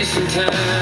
wasting time.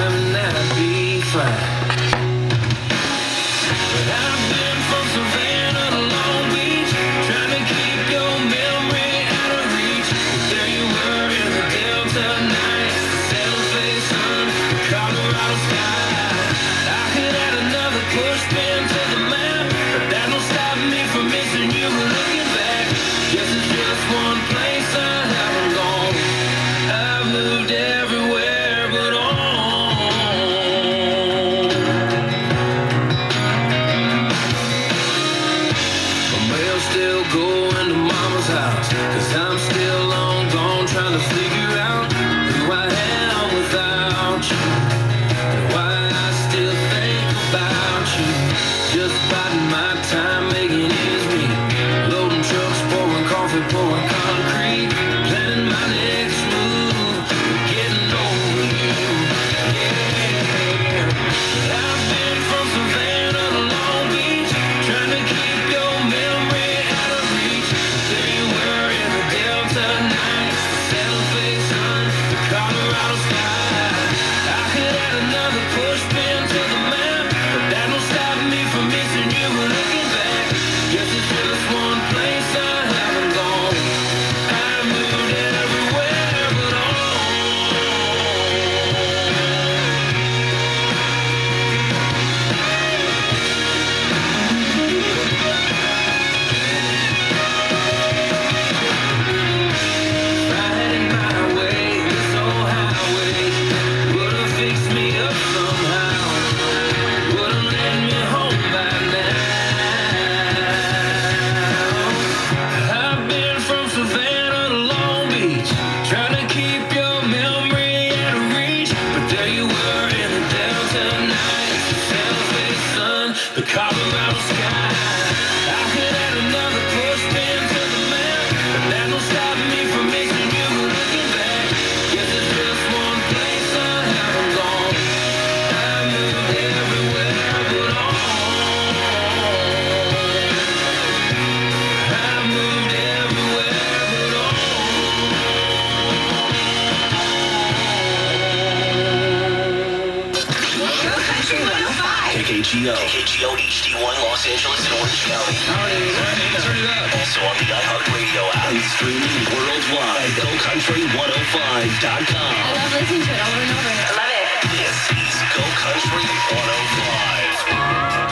going to mama's house, cause I'm still KKGO. KKGO HD1 Los Angeles and Orange County. Also on the iHeartRadio app. And streaming worldwide. GoCountry105.com. I love listening to it over and over. I love it. This is Go Country 105.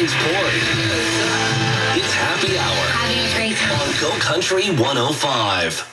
Always poured. It's happy hour. Happy great time. On Go Country 105.